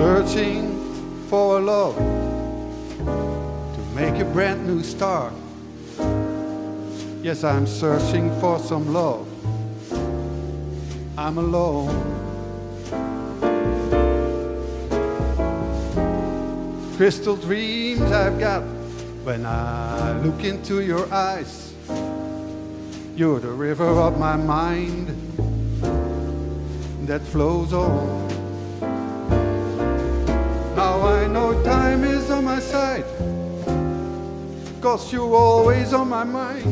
Searching for a love to make a brand new start. Yes, I'm searching for some love. I'm alone. Crystal dreams I've got when I look into your eyes. You're the river of my mind that flows on. Now I know time is on my side, cause you're always on my mind.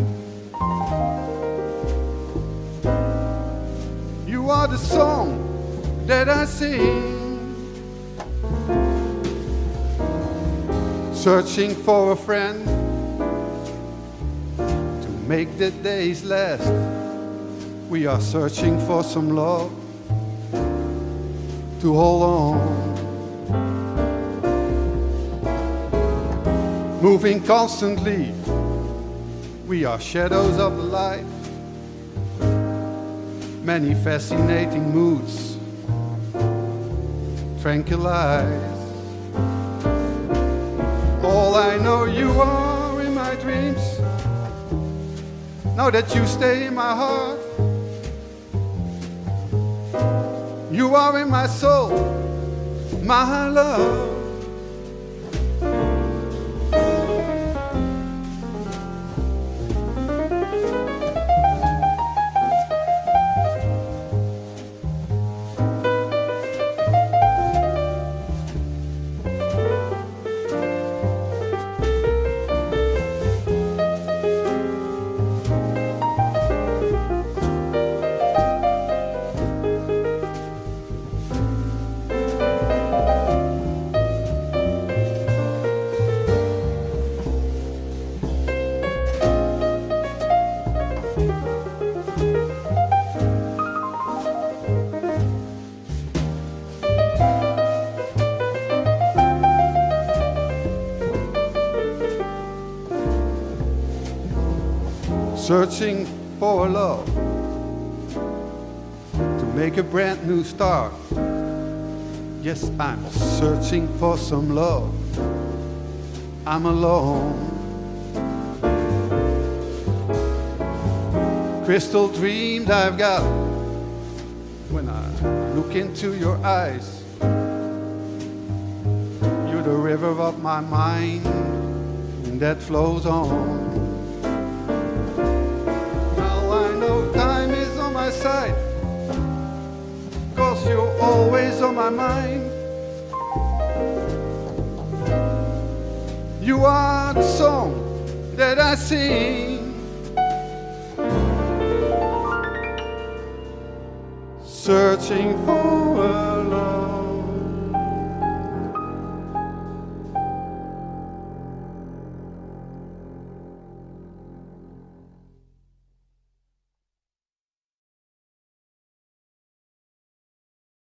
You are the song that I sing. Searching for a friend to make the days last. We are searching for some love to hold on. Moving constantly, we are shadows of light. Many fascinating moods tranquilize. All I know you are in my dreams. Now that you stay in my heart, you are in my soul, my love. Searching for love to make a brand new start. Yes, I'm searching for some love. I'm alone. Crystal dreams I've got when I look into your eyes. You're the river of my mind that flows on. Side. Cause you're always on my mind. You are the song that I sing. Searching for a love